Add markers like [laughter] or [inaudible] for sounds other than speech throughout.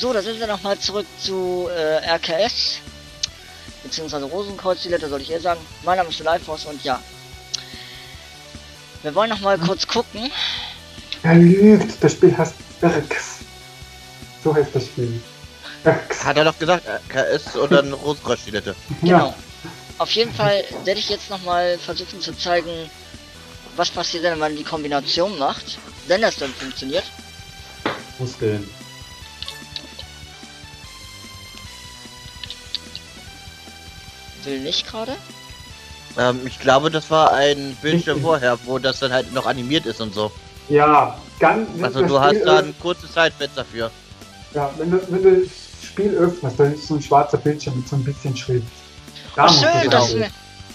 So, da sind wir nochmal zurück zu äh, RKS. Beziehungsweise Rosenkreuz, die Letter soll ich eher sagen. Mein Name ist Lifeforce und ja. Wir wollen nochmal kurz gucken. Er lügt, das Spiel heißt Bergs. So heißt das Spiel. Bergs. Hat er doch gesagt, RKS und dann Rosenkreuz-Stilette. [laughs] Genau. Ja, Auf jeden Fall werde ich jetzt nochmal versuchen zu zeigen, was passiert, wenn man die Kombination macht. Wenn das dann funktioniert. muss Will nicht gerade. Ähm, ich glaube, das war ein Bildschirm vorher, wo das dann halt noch animiert ist und so. Ja, ganz. Also das du hast da öff- ein kurzes Zeitfenster für. Ja, wenn du, wenn du das Spiel öffnest, dann ist so ein schwarzer Bildschirm mit so ein bisschen Schrift. Da Oh, schön, das dass wir.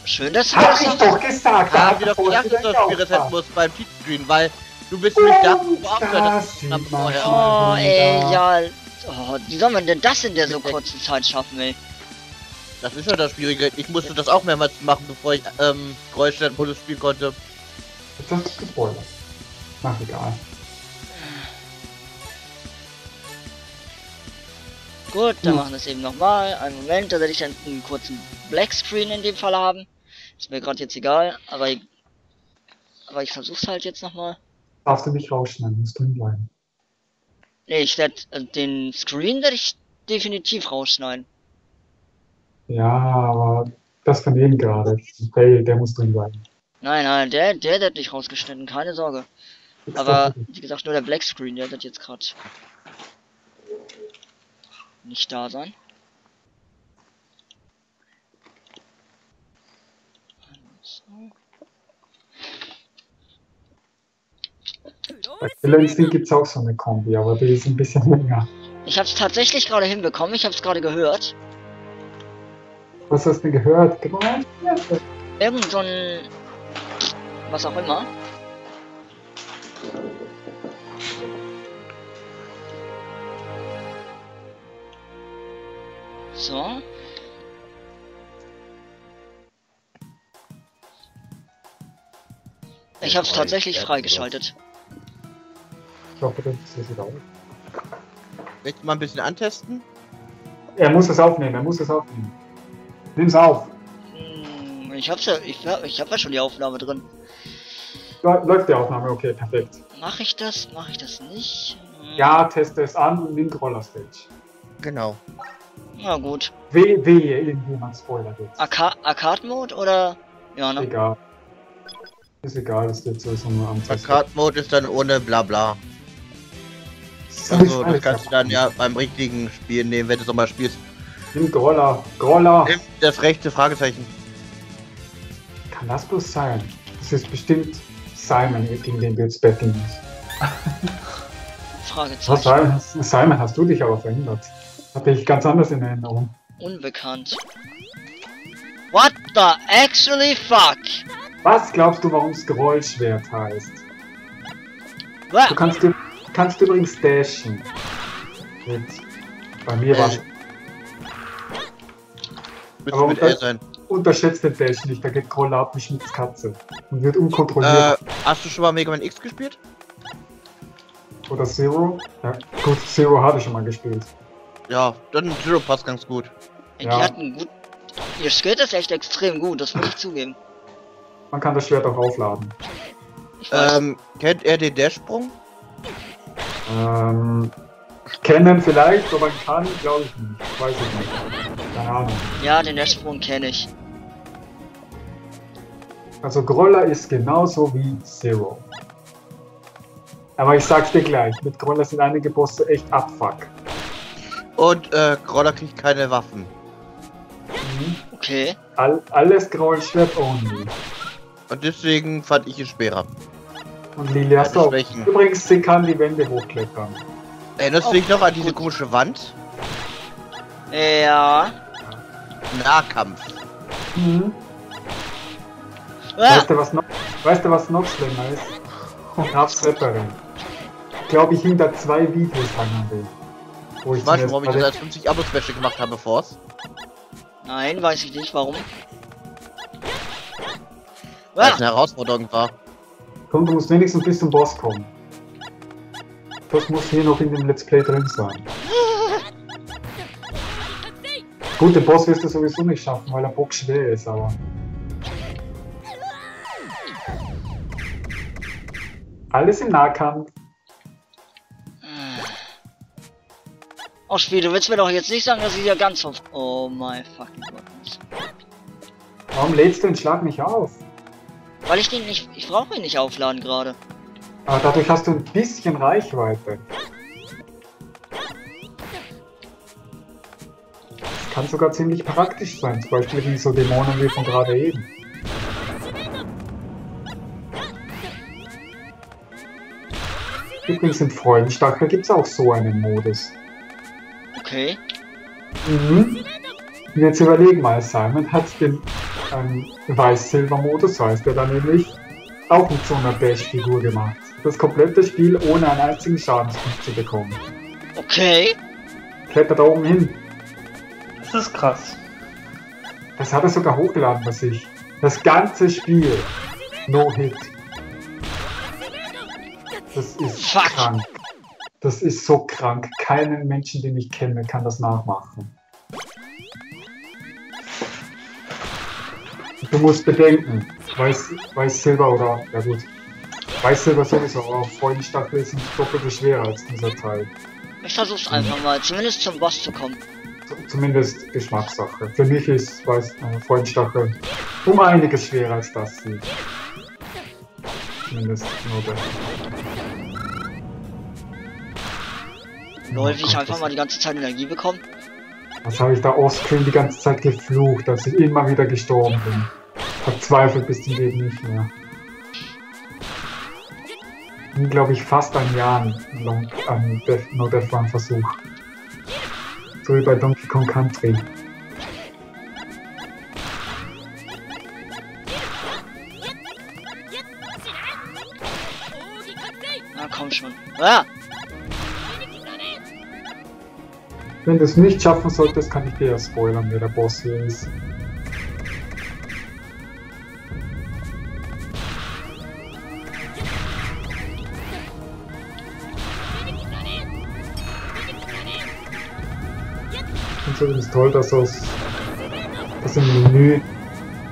Schön, wir Hab das ich doch gesagt! Da haben wir doch hat gesagt, dass Forst das Spiel resetten muss beim Titelscreen, weil du bist nämlich da, wo das das man vorher. schon. Oh, ey, Ja. ja. Oh, wie soll man denn das in der so kurzen Zeit schaffen, ey? Das ist ja das Schwierige. Ich musste das auch mehrmals machen, bevor ich ähm, Kreuzstadt-Modus spielen konnte. Jetzt hast du gespoilert. Ach, egal. Gut, dann Hm. machen wir es eben nochmal. Einen Moment, da werde ich dann einen kurzen Black Screen in dem Fall haben. Ist mir gerade jetzt egal, aber ich, aber ich versuch's halt jetzt nochmal. Darfst du nicht rausschneiden, musst drin bleiben. Nee, ich werde äh, den Screen werde ich definitiv rausschneiden. Ja, aber das von denen gerade. Hey, der muss drin bleiben. Nein, nein, der, der wird nicht rausgeschnitten, keine Sorge. Aber wie gesagt, nur der Black Screen, der wird jetzt gerade nicht da sein. Bei Killer Instinct gibt es auch so eine Kombi, aber die ist ein bisschen länger. Ich habe es tatsächlich gerade hinbekommen, ich habe es gerade gehört. Was hast du denn gehört? Irgend so ein... was auch immer. So. Ich habe es tatsächlich freigeschaltet. Ich hoffe, das ist es auch. Willst du mal ein bisschen antesten? Er muss es aufnehmen, er muss es aufnehmen. Nimm's auf. Hm, Ich hab's ja, ich, hab- ich hab ja schon die Aufnahme drin. Läu- Läuft die Aufnahme, okay, perfekt. Mache ich das? Mache ich das nicht? Hm, Ja, teste es an und nimm Roller Stage. Genau. Na gut. Weh, wehe, irgendjemand spoilert jetzt. Arca Arcade-Mode oder? Ja, ne? Egal. Ist egal, das geht sowieso nur am. Arcade-Mode ist dann ohne Blabla. So Also, das kannst du dann ja beim richtigen Spiel nehmen, wenn du es nochmal spielst. Nimm Groller. Groller. Das rechte Fragezeichen. Kann das bloß sein? Das ist bestimmt Simon, gegen den du jetzt betteln musst. [laughs] Fragezeichen. Simon, Simon, hast du dich aber verändert? Hatte ich ganz anders in Erinnerung. Unbekannt. What the actually fuck? Was glaubst du, warum Scrollschwert heißt? Wa- Du kannst, du kannst übrigens dashen. Mit, bei mir war Äh, Müsste Aber mit unter- L sein. unterschätzt den Dash nicht, da geht Groller ab wie Schmitz Katze. Und wird unkontrolliert. Äh, hast du schon mal Mega Man X gespielt? Oder Zero? Ja, gut, Zero habe ich schon mal gespielt. Ja, dann Zero passt ganz gut. Die Ja. hatten gut. Ihr Skill ist echt extrem gut, das muss ich zugeben. Man kann das Schwert auch aufladen. Ähm, kennt er den Dash-Sprung? Ähm, kennen vielleicht, aber kann, glaube ich nicht. Weiß ich nicht. Keine Ahnung. ja, den Ersprung kenne ich. Also Groller ist genauso wie Zero. Aber ich sag's dir gleich, mit Groller sind einige Bosse echt abfuck. Und äh, Groller kriegt keine Waffen. Mhm. Okay. All, alles Grollschwert only. Und deswegen fand ich es schwerer. Und Lili hast auch. Schwächen. Übrigens, sie kann die Wände hochklettern. Erinnerst du Oh, dich noch an diese komische Wand? Ja. Nahkampf. Mhm. Ah, Weißt du, was noch, weißt du, was noch schlimmer ist? Raps Reparent. Ich glaube, ich hinter zwei Videos hangen will. Wo ich Ich weiß schon, warum ich das als 50 Abo-Special gemacht habe, bevor's. nein, weiß ich nicht, warum. Weil es Ah, eine Herausforderung war. Komm, du musst wenigstens bis zum Boss kommen. Das muss hier noch in dem Let's Play drin sein. [laughs] Gut, den Boss wirst du sowieso nicht schaffen, weil er Bock schwer ist, aber. Alles im Nahkampf. Oh Spiel, du willst mir doch jetzt nicht sagen, dass ich hier ganz auf... Oh my fucking goodness. Warum lädst du den Schlag nicht auf? Weil ich den nicht... Ich brauche ihn nicht aufladen gerade. Aber dadurch hast du ein bisschen Reichweite. Kann sogar ziemlich praktisch sein, zum Beispiel gegen so Dämonen wie von gerade eben. Übrigens in Freudenstachel gibt es auch so einen Modus. Okay. Mhm. Und Jetzt überlegen mal, Simon hat den ähm, Weiß-Silber-Modus, so heißt der dann nämlich, auch mit so einer Bash-Figur gemacht. Das komplette Spiel ohne einen einzigen Schadenspunkt zu bekommen. Okay. Klettert da oben hin. Das ist krass. Das hat er sogar hochgeladen bei sich. Das ganze Spiel. No Hit. Das ist Fuck. krank. Das ist so krank. Keinen Menschen, den ich kenne, kann das nachmachen. Du musst bedenken, Weiß, Weiß Silber oder, ja gut, Weiß Silber sowieso, aber Freudenstachel sind doppelt so schwer als dieser Teil. Ich versuch's einfach mal, zumindest zum Boss zu kommen. Zumindest Geschmackssache. Für mich ist Weiß, äh, Freudenstachel um einiges schwerer als das hier. Zumindest nur der. Lol, Oh wie ich Gott, einfach mal die ganze Zeit Energie bekomme. Was habe ich da offscreen die ganze Zeit geflucht, dass ich immer wieder gestorben bin? Verzweifelt bis zum Leben nicht mehr. Bin, glaube ich, fast ein Jahr lang am Death, No Death Run Versuch. So wie bei Donkey Kong Country. Na komm schon. Ah! Wenn du es nicht schaffen solltest, kann ich dir ja spoilern, wer der Boss hier ist. Übrigens toll, dass aus dass im Menü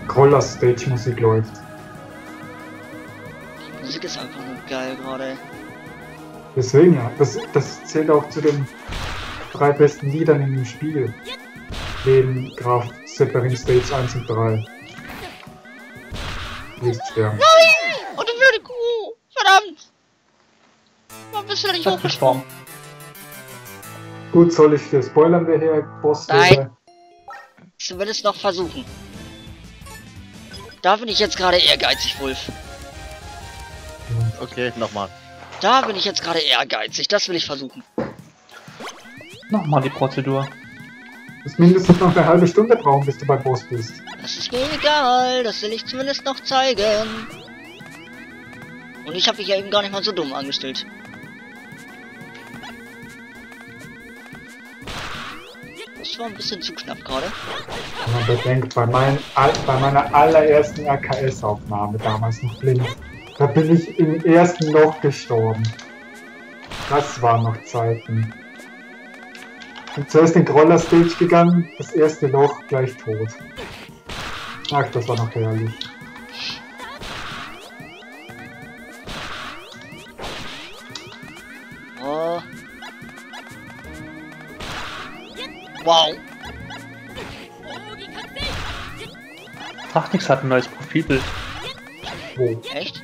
Groller Stage Musik läuft. Die Musik ist einfach nur geil gerade. Deswegen ja, das, das zählt auch zu den drei besten Liedern in dem Spiel. Neben Graf Severin Stage 1 und 3. Nicht sterben. Oh, du blöde Kuh! Verdammt! Warum bist du da nicht hochgesprungen? Gut, soll ich dir spoilern, wer hier Boss Nein. wäre? Zumindest noch versuchen. Da bin ich jetzt gerade ehrgeizig, Wolf. Okay, nochmal. Da bin ich jetzt gerade ehrgeizig. Das will ich versuchen. Nochmal die Prozedur. Du musst mindestens noch eine halbe Stunde brauchen, bis du bei Boss bist. Das ist mir egal. Das will ich zumindest noch zeigen. Und ich habe mich ja eben gar nicht mal so dumm angestellt. Das war ein bisschen zu knapp gerade. Wenn man bedenkt, bei, mein, bei meiner allerersten RKS-Aufnahme, damals noch blind, da bin ich im ersten Loch gestorben. Das waren noch Zeiten. Bin zuerst in Groller Stage gegangen, das erste Loch gleich tot. Ach, das war noch herrlich. Wow. Tachtix hat ein neues Profilbild. Wo? Echt?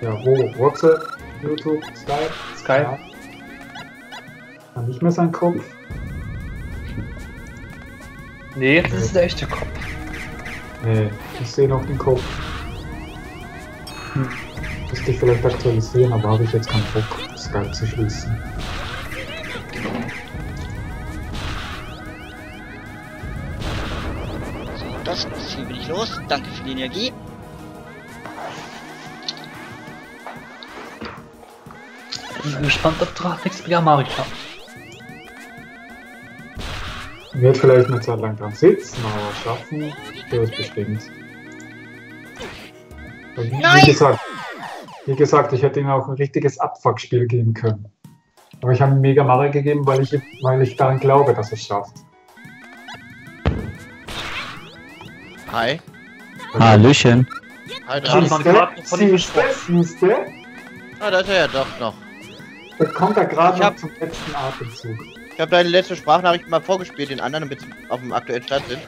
Ja, wo? WhatsApp, YouTube, Skype? Skype. Ja. War nicht mehr sein Kopf. Nee, das ist der echte Kopf. Nee, ich sehe noch den Kopf. Hm. Müsste ich vielleicht aktualisieren, aber habe ich jetzt keinen Bock, Skype zu schließen. Ziel bin ich los. Danke für die Energie. Ich bin gespannt, ob Tachtix Biamari schafft. Wird vielleicht eine Zeit lang dran sitzen, aber schaffen wird es bestimmt. Und Wie Nein! gesagt, wie gesagt, ich hätte ihm auch ein richtiges Abfuckspiel geben können. Aber ich habe ihm Mega Mario gegeben, weil ich, weil ich daran glaube, dass er es schafft. Hi. Hallöchen. Hi, da. Ja. man gerade von ihm siehste, Ah, da ist er ja doch noch. da kommt er gerade Ich noch hab- zum letzten Atemzug. Ich habe deine letzte Sprachnachricht mal vorgespielt, den anderen, damit sie auf dem aktuellen Stand sind.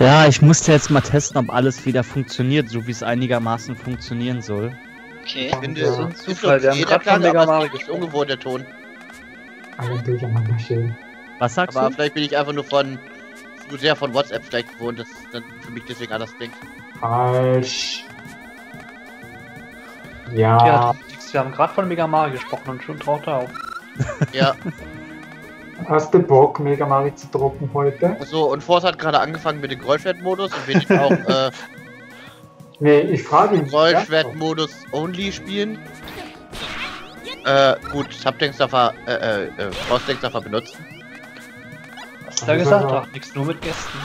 Ja, ich musste jetzt mal testen, ob alles wieder funktioniert, so wie es einigermaßen funktionieren soll. Okay. Ich finde, Ja. es So ein Zufall, wir haben von Mega aber Mario gesprochen. ungewohnt, der Ton. Aber durcheinander schön. Was sagst Aber du? vielleicht bin ich einfach nur von, zu sehr von WhatsApp vielleicht gewohnt, dass dann für mich deswegen anders klingt. Falsch. Ja, Ja, wir haben gerade von Mega Mario gesprochen und schon traut er auf. [laughs] Ja, hast du Bock, Mega Mario zu drucken heute? so, und Force hat gerade angefangen mit dem Grollschwert-Modus und will ich auch [laughs] äh, Nee, ich frage ihn. Grollschwert-Modus only spielen. Äh, gut, Subtanksdorfer, äh, äh, äh, Force-Tanksdorfer benutzen. Du da gesagt? ja. Ach, nichts nur mit Gästen.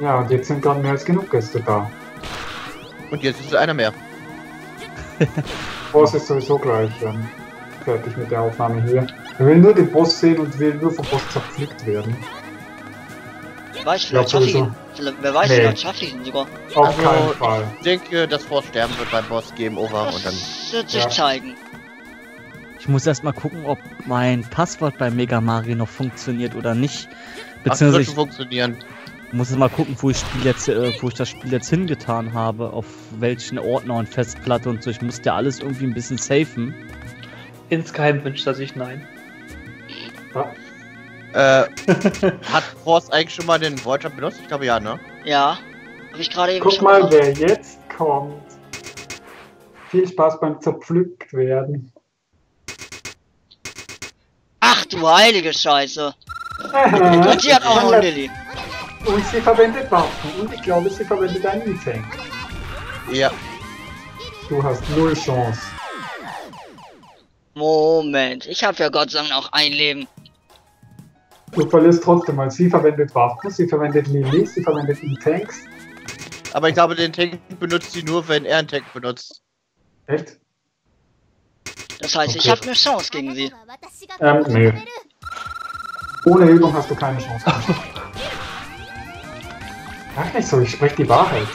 Ja, und jetzt sind gerade mehr als genug Gäste da. Und jetzt ist einer mehr. [laughs] Boss ist sowieso gleich ähm, fertig mit der Aufnahme hier. Er will nur den Boss sehen und will nur vom Boss zerpflückt werden. Weiß ich, ich ihn. Vielleicht- Wer weiß, Nee. vielleicht schaffe ich ihn sogar. Auf Also, keinen Fall. Ich denke, dass Force sterben wird beim Boss Game Over und dann. Das wird sich Ja. zeigen. Ich muss erst mal gucken, ob mein Passwort bei Mega Mario noch funktioniert oder nicht. Beziehungsweise ich funktionieren. muss jetzt mal gucken, wo ich, Spiel jetzt, äh, wo ich das Spiel jetzt hingetan habe, auf welchen Ordner und Festplatte und so. Ich musste ja alles irgendwie ein bisschen safen. Insgeheim wünscht er sich nein. Äh, [laughs] hat Force eigentlich schon mal den Voyager benutzt? Ich glaube ja, ne? Ja. Habe ich gerade eben Guck schon mal, gemacht. wer jetzt kommt. Viel Spaß beim zerpflückt werden. Du heilige Scheiße. Aha, Und die hat auch einen Lilly. Und sie verwendet Waffen. Und ich glaube, sie verwendet einen E-Tank. Ja. Du hast null Chance. Moment. Ich habe ja Gott sei Dank noch ein Leben. Du verlierst trotzdem, weil sie verwendet Waffen, sie verwendet Lili, sie verwendet E-Tanks. Aber ich glaube, den Tank benutzt sie nur, wenn er einen Tank benutzt. Echt? Das heißt, ich Okay. habe eine Chance gegen sie. Ähm, nee. Ohne Übung hast du keine Chance. [laughs] Sag nicht so, ich spreche die Wahrheit.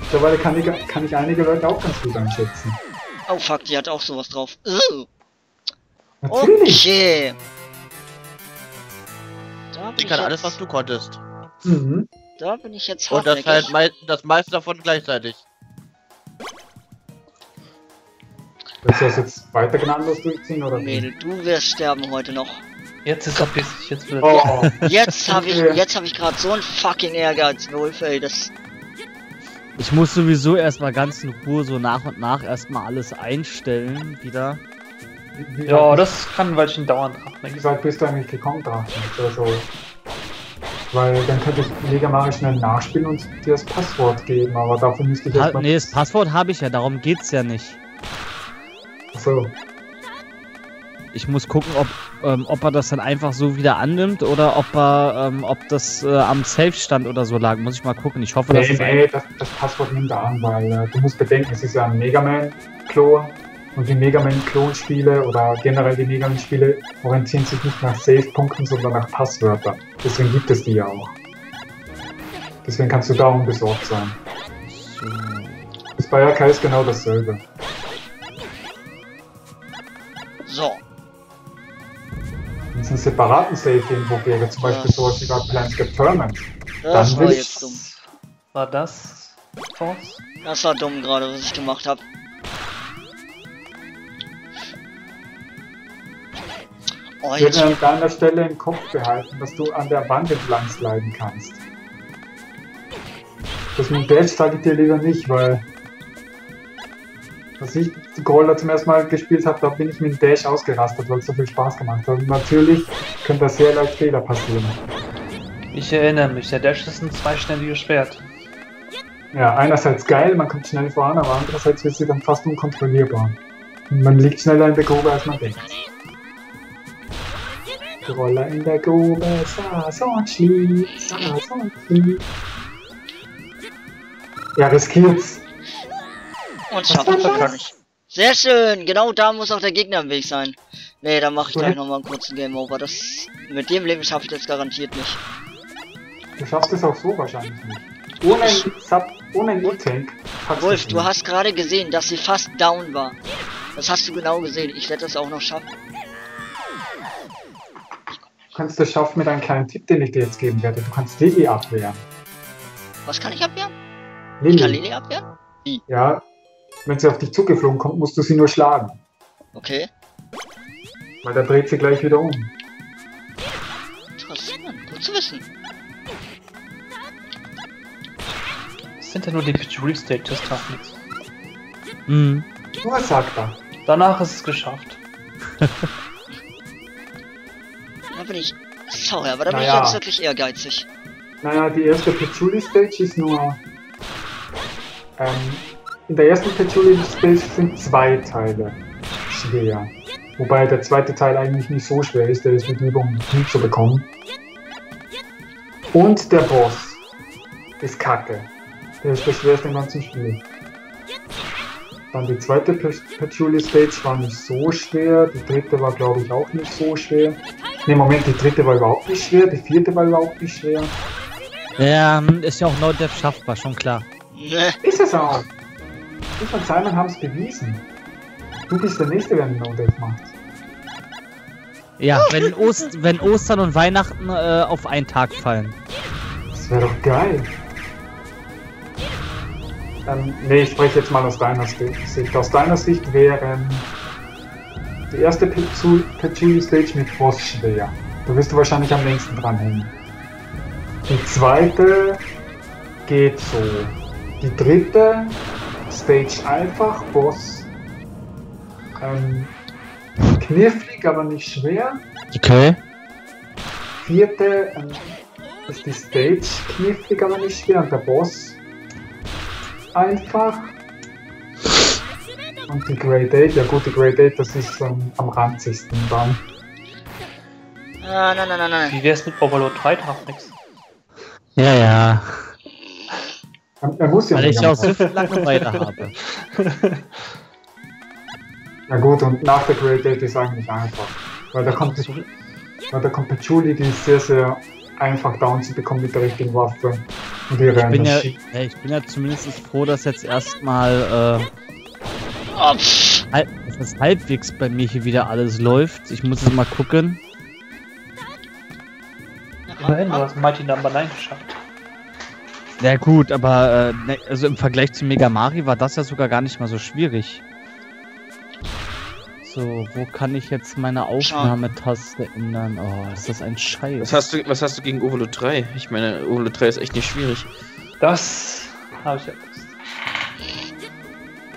Mittlerweile kann ich, kann ich einige Leute auch ganz gut einschätzen. Oh fuck, die hat auch sowas drauf. Ugh. Natürlich. Okay. Da bin, Sie ich kann jetzt, alles, was du konntest. Mhm. da bin ich jetzt Und das halt mei das meiste davon gleichzeitig. Willst du das jetzt weiter gnadenlos durchziehen oder? Mädel, du wirst sterben heute noch. Jetzt ist er bissig, jetzt wird er. Oh, Jetzt habe ich, jetzt habe ich gerade so einen fucking Ehrgeiz, Wolf, ey, das. Ich muss sowieso erstmal ganz in Ruhe so nach und nach erstmal alles einstellen wieder. wie, wie, Ja, das kann ein Weilchen dauern, wie weit bist du eigentlich gekommen, Drachen? Also, weil dann könnte ich Mega Mario schnell nachspielen und dir das Passwort geben, aber dafür müsste ich Ha erstmal. nee, das Passwort habe ich ja, darum geht's ja nicht. So. Ich muss gucken, ob, ähm, ob er das dann einfach so wieder annimmt oder ob er, ähm, ob das äh, am Safe-Stand oder so lag. Muss ich mal gucken. Ich hoffe, dass Nee, es nee, das, das Passwort nimmt er an, weil äh, du musst bedenken, es ist ja ein Mega Man-Klon und die Mega Man-Klon-Spiele oder generell die Mega Man-Spiele orientieren sich nicht nach Save-Punkten, sondern nach Passwörtern. Deswegen gibt es die ja auch. Deswegen kannst du da unbesorgt sein. so. Das bei AK ist genau dasselbe. So. Wenn es einen separaten Save irgendwo gäbe, zum Beispiel Ja. sowas wie bei Planescape Tournament, Das Dann war will jetzt dumm. War das Force? Das war dumm gerade, was ich gemacht habe. Oh, ich würde an deiner Stelle im Kopf behalten, dass du an der Wand entlang sliden kannst. Das mit dem Dash sage ich dir lieber nicht, weil als ich Groller zum ersten Mal gespielt habe, da bin ich mit dem Dash ausgerastet, weil es so viel Spaß gemacht hat. Und natürlich können da sehr leicht Fehler passieren. Ich erinnere mich, der Dash ist ein zweiständiges Schwert. Ja, einerseits geil, man kommt schnell voran, aber andererseits wird sie dann fast unkontrollierbar. Und man liegt schneller in der Grube, als man denkt. Roller in der Grube, und schlief. Ja, riskiert's. Und es das? gar nicht. Sehr schön, genau da muss auch der Gegner im Weg sein. Nee, dann mache ich gleich Okay. nochmal einen kurzen Game Over. Das mit dem Leben schaffe ich das garantiert nicht. Du schaffst es auch so wahrscheinlich nicht. Ohne ein Sub, ohne ein E-Tank Wolf, du hast gerade gesehen, dass sie fast down war. Das hast du genau gesehen. Ich werde das auch noch schaffen. Du kannst es schaffen mit einem kleinen Tipp, den ich dir jetzt geben werde. Du kannst Lilly abwehren. Was kann ich abwehren? Ich kann. Lili abwehren? Ja. Wenn sie auf dich zugeflogen kommt, musst du sie nur schlagen. Okay. Weil da dreht sie gleich wieder um. Interessant. Gut zu wissen. Das sind ja nur die Pitchery Stages, Tafnix. Mhm. Nur sagt er. Danach ist es geschafft. Da bin ich sorry, aber da bin ich Naja. jetzt wirklich ehrgeizig. Naja, die erste Patchouli Stage ist nur. Ähm, in der ersten Patchouli Stage sind zwei Teile schwer. Wobei der zweite Teil eigentlich nicht so schwer ist, der ist mit Übung hinzubekommen. Und der Boss ist kacke. Der ist der schwerste im ganzen Spiel. Dann die zweite Pa- Patchouli Stage war nicht so schwer. Die dritte war, glaube ich, auch nicht so schwer. Ne, Moment, die dritte war überhaupt nicht schwer. Die vierte war überhaupt nicht schwer. Ja, hm, ist ja auch No Death schaffbar, schon klar. Ne. Ist es auch. Ich und Simon haben es bewiesen. Du bist der Nächste, der einen No-Death macht. Ja, wenn, Ost, wenn Ostern und Weihnachten äh, auf einen Tag fallen. Das wäre doch geil. Ähm, nee, ich spreche jetzt mal aus deiner Sicht. Aus deiner Sicht wären die erste Patchouli Stage mit Boss schwer. Da wirst du wahrscheinlich am längsten dranhängen. Die zweite geht so. Die dritte Stage einfach, Boss ähm, knifflig, aber nicht schwer. Okay. Vierte ähm, ist die Stage knifflig, aber nicht schwer. Und der Boss einfach. Und die Great 8, ja gut, die Great 8, das ist ähm, am ranzigsten dann. Ah, nein, nein, nein, nein. Wie wär's mit Overlord 3 Tafnix? Ja, ja. Er, muss ja Weil ich auch so viel Langeweile habe. [laughs] Ja gut, und nach der Great 8 ist eigentlich einfach. Weil da kommt, weil da kommt Patchouli, die ist sehr, sehr einfach down zu bekommen mit der richtigen Waffe. Und ihre Ich bin ja, ich bin ja zumindest froh, dass jetzt erstmal Oh, äh, halb, dass das halbwegs bei mir hier wieder alles läuft. Ich muss jetzt mal gucken. Immerhin, du hast Mighty Number 9 geschafft. Ja gut, aber äh, ne, also im Vergleich zu Mega Mario war das ja sogar gar nicht mal so schwierig. So, wo kann ich jetzt meine Aufnahmetaste ändern? Oh, ist das ein Scheiß. Was hast du, was hast du gegen Overload 3? Ich meine, Overload 3 ist echt nicht schwierig. Das habe ich ja gewusst.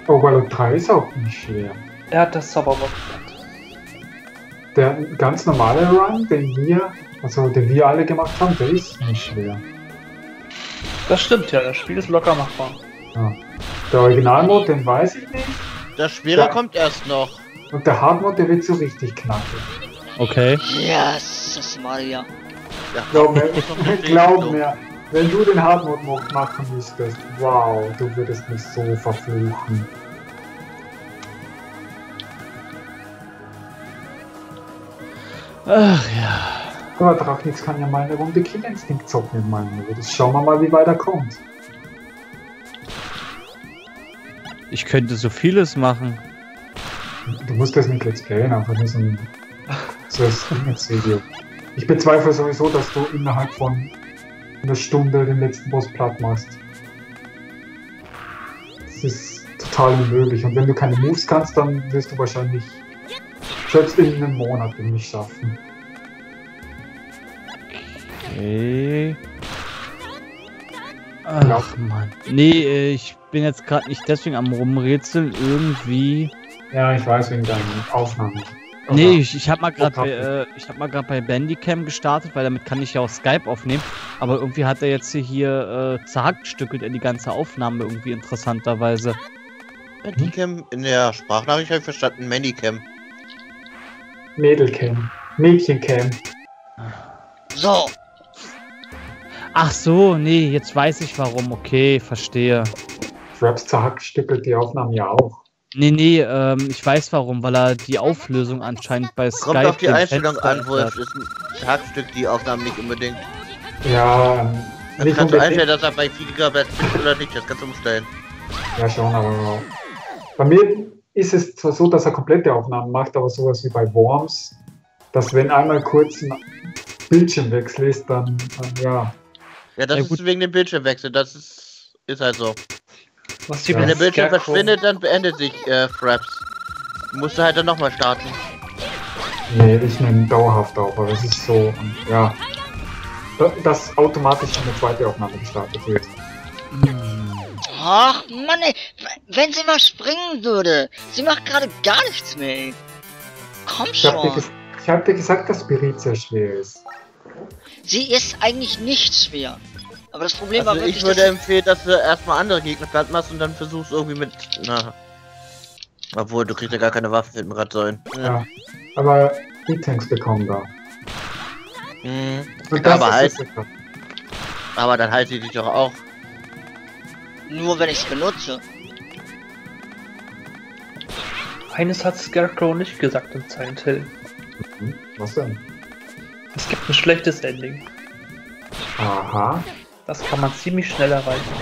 Overlord 3 ist auch nicht schwer. Er hat das Zauberwort. Der ganz normale Run, den wir, also den wir alle gemacht haben, der ist nicht schwer. Das stimmt ja, das Spiel ist locker machbar. Ja. Der Originalmod, den weiß ich nicht. Das Schwere Ja. kommt erst noch. Und der Hardmod, der wird so richtig knackig. Okay. Yes, Maria. Ja, Glaub mir, [laughs] glaub mir, wenn du den Hardmod noch machen müsstest, wow, du würdest mich so verfluchen. Ach ja. Aber Drachnitz kann ja mal eine Runde Kill Instinct zocken in meinem Modus. Schauen wir mal, wie weit er kommt. Ich könnte so vieles machen. Du musst das nicht Let's Playen, einfach nur so ein, so ein Video. Ich bezweifle sowieso, dass du innerhalb von einer Stunde den letzten Boss platt machst. Das ist total unmöglich. Und wenn du keine Moves kannst, dann wirst du wahrscheinlich selbst in einem Monat nicht schaffen. Okay. Ach man. Nee, äh, ich bin jetzt gerade nicht deswegen am rumrätseln. Irgendwie. Ja, ich weiß wegen deinen Aufnahmen. Nee, ich, ich habe mal gerade bei, äh, ich hab mal gerade bei Bandicam gestartet, weil damit kann ich ja auch Skype aufnehmen. Aber irgendwie hat er jetzt hier, hier äh, zerhackstückelt er die ganze Aufnahme irgendwie interessanterweise. Mandycam in der Sprachnachricht habe ich verstanden, Mandycam. Mädelcam. Mädchencam. So, Ach so, nee, jetzt weiß ich warum. Okay, verstehe. Fraps zerhackstückelt die Aufnahmen ja auch. Nee, nee, ähm, ich weiß warum, weil er die Auflösung anscheinend bei Skype Kommt auf die Einstellung Fenster an, wo es ändert. ist ein Tagstück, die Aufnahmen nicht unbedingt. Ja, ähm, Dann nicht kannst du einstellen, dass er bei 4 GB ist oder nicht, das kannst du umstellen. Ja, schon, aber bei mir ist es zwar so, dass er komplette Aufnahmen macht, aber sowas wie bei Worms, dass wenn einmal kurz ein Bildschirmwechsel ist, dann, dann ja. Ja, das Ja, ist wegen dem Bildschirmwechsel, das ist, ist halt so. Was. Wenn der Bildschirm Scarecrow- verschwindet, dann beendet sich äh, Fraps. Musst du halt dann nochmal starten. Nee, ich nehme dauerhaft auf, aber es ist so, ja. Da- Dass automatisch eine zweite Aufnahme gestartet wird. Ach, Mann, ey. Wenn sie mal springen würde. Sie macht gerade gar nichts mehr, ey. Komm Ich hab dir, schon. ges ich hab dir gesagt, dass Spirit sehr schwer ist. Sie ist eigentlich nicht schwer. Aber das Problem war Also wirklich, ich würde dass empfehlen, dass du erstmal andere Gegner platt machst und dann versuchst irgendwie mit. Na. Obwohl, du kriegst ja gar keine Waffe, fällt mir gerade so ein. Ja. Aber die Tanks bekommen da. Mhm. Ja, aber halt, aber dann halte ich dich doch auch. nur wenn ich es benutze. Eines hat Scarecrow nicht gesagt in Silent Hill. Hm, Was denn? Es gibt ein schlechtes Ending. Aha. Das kann man ziemlich schnell erreichen.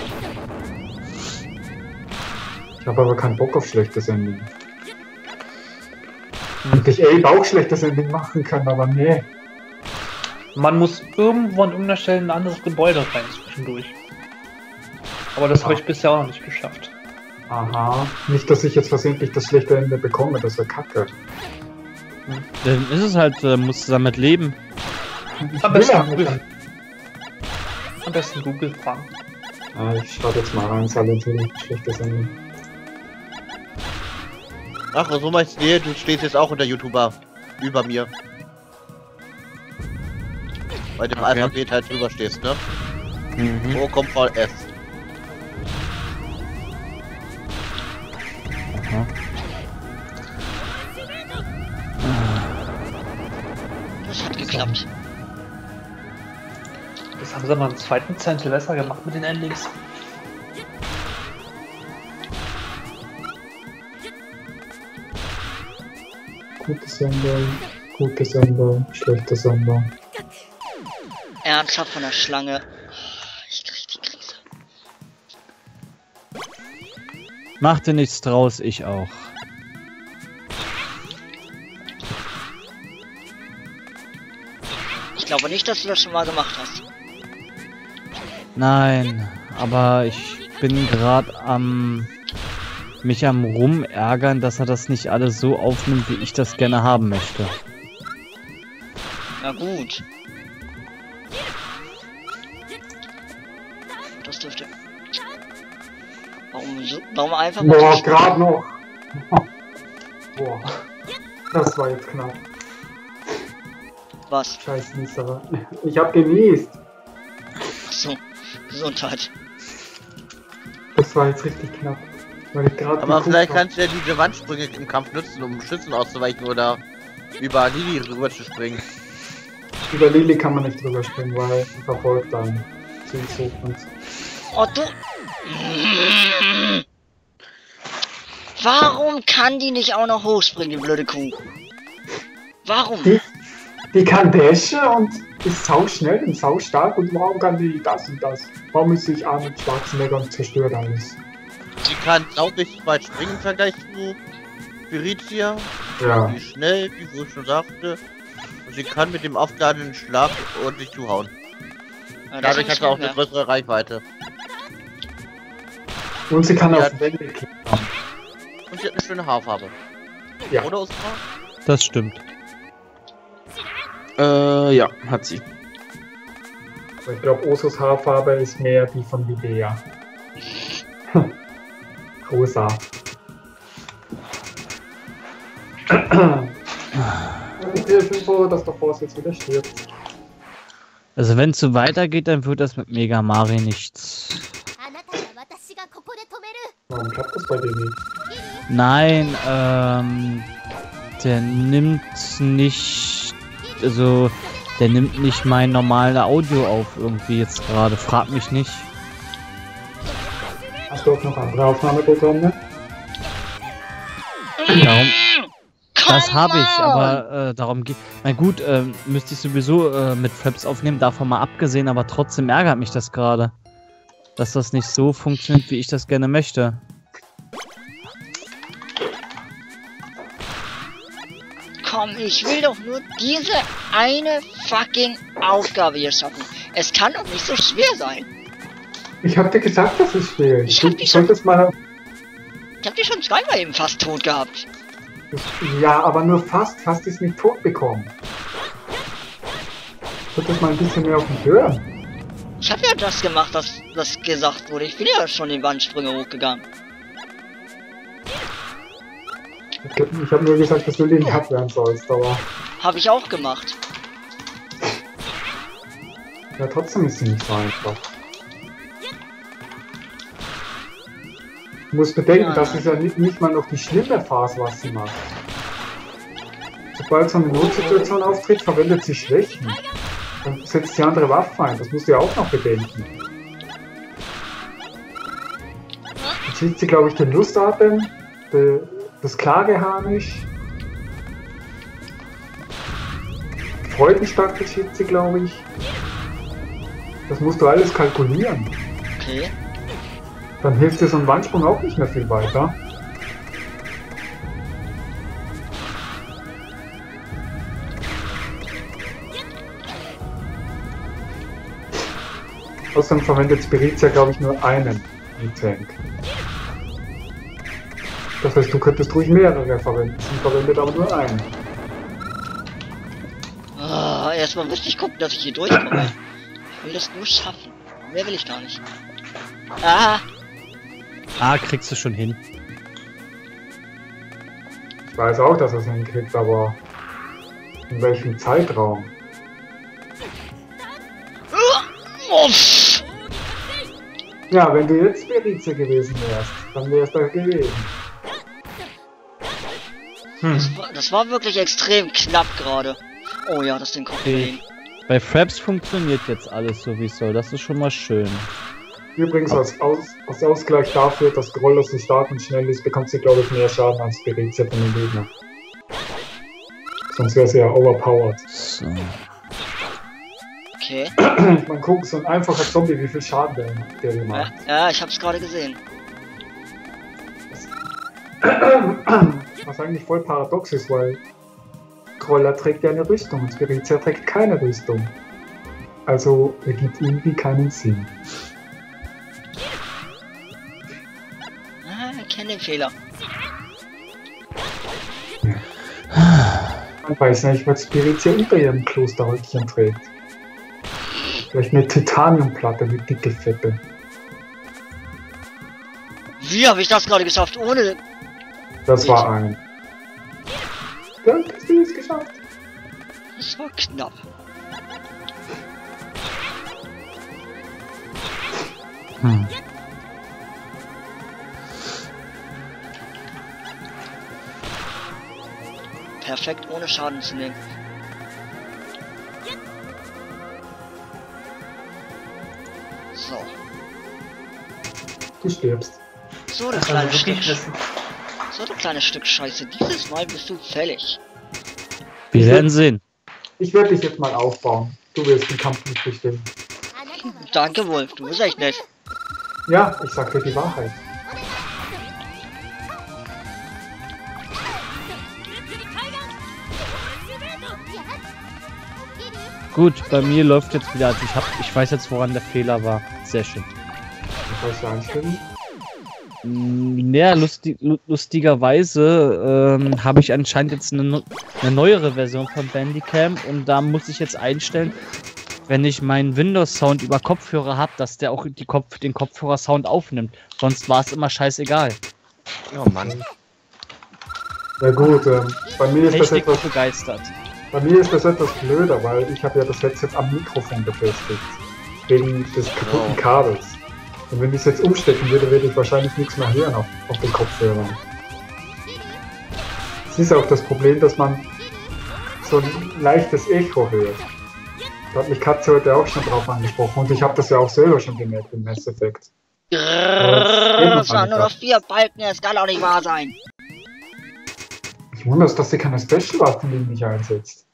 Ich habe aber keinen Bock auf schlechtes Ending. Hätte ich Abe auch schlechtes Ending machen können, aber nee. Man muss irgendwo an irgendeiner Stelle ein anderes Gebäude rein zwischendurch. Aber das habe ich bisher auch noch nicht geschafft. Aha. Nicht, dass ich jetzt versehentlich das schlechte Ende bekomme, das wäre kacke. Dann ist es halt, äh, musst du damit leben. Am besten ja Google, am besten Google fragen. Ah, ich starte jetzt mal rein, Silent Hill, schlechtes Ende. Ach, so meinst du, du stehst jetzt auch unter YouTuber. Über mir. Bei dem Okay. Alphabet halt drüber stehst, ne? Mhm. O kommt voll F. Aha. Geklappt. Das haben sie mal im zweiten Zentel besser gemacht mit den Endings. Gutes Ende, gutes Ende, schlechtes Ende. Ernsthaft von der Schlange. Ich krieg die Krise. Mach dir nichts draus, ich auch. Ich glaube nicht, dass du das schon mal gemacht hast. Nein, aber ich bin gerade am mich am rumärgern, dass er das nicht alles so aufnimmt, wie ich das gerne haben möchte. Na gut. Das dürfte. Warum so, warum einfach mal Boah, gerade noch. [laughs] Boah. Das war jetzt knapp. Was? Scheiß Nieser. [laughs] Ich hab genießt. Achso. Gesundheit. Das war jetzt richtig knapp. Aber vielleicht hab. kannst du ja diese Wandsprünge im Kampf nutzen, um Schützen auszuweichen oder über Lili rüber zu springen. Über Lili kann man nicht drüber springen, weil sie verfolgt dann. Sie sucht uns. Oh, du. Warum kann die nicht auch noch hochspringen, die blöde Kuh? Warum? Die, die kann dashen und ist sau schnell und sau stark und warum kann die das und das? Warum ist sich Arnold Schwarzenegger und zerstört alles? Sie kann saubig weit springen im Vergleich zu Viritia. Ja. Die ist schnell, wie ich schon sagte. Und sie kann mit dem aufgeladenen Schlag ordentlich zuhauen. Ja, Dadurch hat ich sie auch eine größere Reichweite. Und sie kann Ja. auf Wände klettern. Und sie hat eine schöne Haarfarbe. Ja. Oder Oskar? Das stimmt. Äh, ja, hat sie. Also ich glaube, Osos Haarfarbe ist mehr die von Libea. [laughs] Rosa. ich bin froh, dass der Force jetzt wieder stirbt. Also wenn es so weitergeht, dann wird das mit Mega Mari nichts. Warum klappt das bei dem nicht? Nein, ähm, der nimmt nicht also der nimmt nicht mein normales Audio auf irgendwie jetzt gerade. Frag mich nicht. Hast du auch noch andere Aufnahmeprogramme? Darum, das Come habe ich, aber äh, darum geht. Na gut, äh, müsste ich sowieso äh, mit Fraps aufnehmen, davon mal abgesehen, aber trotzdem ärgert mich das gerade. Dass das nicht so funktioniert, wie ich das gerne möchte. Komm, ich will doch nur diese eine fucking Aufgabe hier schaffen. Es kann doch nicht so schwer sein. Ich hab dir gesagt, dass es schwer ist. Ich Du hab dich schon- mal. Ich hab die schon zweimal eben fast tot gehabt. Ja, aber nur fast. Fast ist nicht tot bekommen. Solltest mal ein bisschen mehr auf mich hören. Ich habe ja das gemacht, was das gesagt wurde. Ich bin ja schon die Wandsprünge hochgegangen. Ich habe nur gesagt, dass du linear werden sollst, aber Habe ich auch gemacht. ja, trotzdem ist sie nicht so einfach. Du musst bedenken, Ja. das ist ja nicht, nicht mal noch die schlimme Phase, was sie macht. Sobald so eine Notsituation auftritt, verwendet sie Schwächen. Dann setzt sie andere Waffen ein, das musst du ja auch noch bedenken. Jetzt zieht sie, glaube ich, den Lustatem, das Klageharnisch. Freudenstachel schießt sie, glaube ich. Das musst du alles kalkulieren. Okay. Dann hilft dir so ein Wandsprung auch nicht mehr viel weiter. Außerdem verwendet Spirizia, glaube ich, nur einen E-Tank. Das heißt, du könntest ruhig mehrere verwenden. Sie verwendet aber nur einen. Ah, erstmal müsste ich gucken, dass ich hier durchkomme. Ich will das nur schaffen. Mehr will ich gar nicht. Ah, Ah, kriegst du schon hin. Ich weiß auch, dass er es hinkriegt, aber in welchem Zeitraum? uff. Ja, wenn du jetzt Spirizia gewesen wärst, dann wär's da gewesen. Hm. Das war, das war wirklich extrem knapp gerade. Oh ja, das Ding kommt Okay. Bei Fraps funktioniert jetzt alles so wie es soll. Das ist schon mal schön. Übrigens, als, Aus, als Ausgleich dafür, dass Groller so stark und schnell ist, bekommt sie, glaube ich, mehr Schaden als Spirizia von den Gegnern. Sonst wäre sie ja overpowered. So. Okay. [clears throat] Ich meine, guck, so ein einfacher Zombie, wie viel Schaden der, der Ja, macht. ja, ich hab's gerade gesehen. [clears throat] [clears throat] Was eigentlich voll paradox ist, weil Groller trägt ja eine Rüstung und Spirizia trägt keine Rüstung. Also ergibt irgendwie keinen Sinn. Ah, ich kenne den Fehler. Man weiß nicht, was Spirizia unter ihrem Klosterhäutchen trägt. Vielleicht eine Titaniumplatte mit dicke Fette. Wie habe ich das gerade geschafft, ohne... Das war ein. Dann hast du es geschafft. Das war knapp. Hm. Perfekt, ohne Schaden zu nehmen. So. Du stirbst. So, du Also kleines Stück. wirklich wissen. So, du kleines Stück Scheiße. Dieses Mal bist du fällig. Wir werden sehen. Ich werde dich jetzt mal aufbauen. Du wirst den Kampf nicht bestimmen. Danke, Wolf. Du bist echt nett. Ja, ich sag dir die Wahrheit. Gut, bei mir läuft jetzt wieder. Also ich, hab, ich weiß jetzt, woran der Fehler war. Sehr schön. Was soll ich ja, lusti lu- lustigerweise ähm, habe ich anscheinend jetzt eine, eine neuere Version von Bandicam und da muss ich jetzt einstellen, wenn ich meinen Windows-Sound über Kopfhörer habe, dass der auch die Kopf den Kopfhörer-Sound aufnimmt. Sonst war es immer scheißegal. Oh Mann. Ja gut, ähm, bei mir ist das etwas, begeistert. bei mir ist das etwas blöder, weil ich habe ja das Headset am Mikrofon befestigt. Wegen des kaputten Oh. Kabels. Und wenn ich es jetzt umstecken würde, würde ich wahrscheinlich nichts mehr hören auf, auf den Kopfhörern. Es ist auch das Problem, dass man so ein leichtes Echo hört. Da hat mich Katze heute auch schon drauf angesprochen und ich habe das ja auch selber schon gemerkt im Mass Effect. Es waren nur noch vier Balken. Es kann auch nicht wahr sein. Mich wundert dass sie keine Special-Waffen gegen mich einsetzt.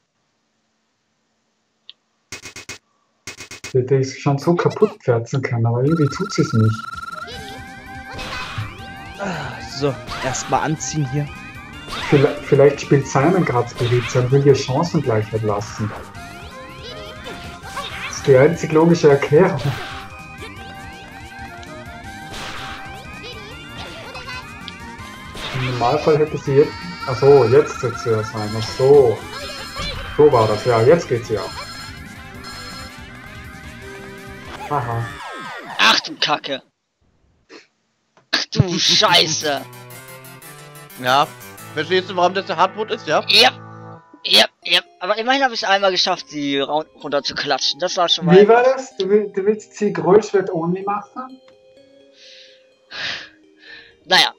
Die hätte ich schon so kaputt fertzen können, aber irgendwie tut sie es nicht. So, erstmal anziehen hier. Vielleicht, vielleicht spielt Simon gerade Spiritza und will ihr Chancengleichheit lassen. Das ist die einzig logische Erklärung. Im Normalfall hätte sie jetzt. Achso, jetzt setzt sie ja sein. Ach so. So war das, ja, jetzt geht sie ab. Haha. Ach du Kacke. Ach du [laughs] Scheiße. Ja. Verstehst du, warum das der Hardwood ist, ja? Yep. Yep, yep. Aber immerhin habe ich es einmal geschafft, sie ra- runter zu klatschen. Das war schon mal. Wie war das? Du, will, du willst sie Grollschwert only machen? Naja.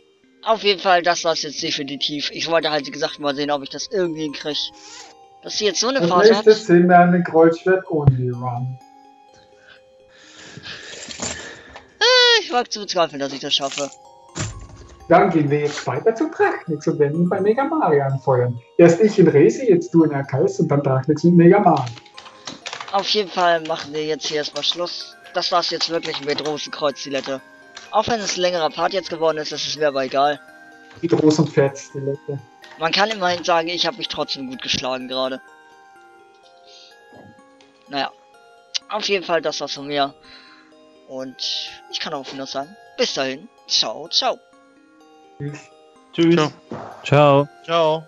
Auf jeden Fall, das war's jetzt definitiv. Ich wollte halt, wie gesagt, mal sehen, ob ich das irgendwie hinkriege. Dass sie jetzt so eine Das Phase hat. nächste sind wir eine Grollschwert Ich wage zu bezweifeln, dass ich das schaffe. Dann gehen wir jetzt weiter zu Drachnix und werden ihn bei Mega Mario anfeuern. Erst ich in Resi, jetzt du in RKS und dann Drachnix mit Mega Man. Auf jeden Fall machen wir jetzt hier erstmal Schluss. Das war's jetzt wirklich mit Rosenkreuz-Silette. Auch wenn es ein längerer Part jetzt geworden ist, das ist mir aber egal. Die Groß- und Pferdstilette. Man kann immerhin sagen, ich habe mich trotzdem gut geschlagen gerade. Naja. Auf jeden Fall das war's von mir. Und ich kann auch nur sagen, bis dahin. Ciao, ciao. Tschüss. Tschüss. Ciao. Ciao. Ciao.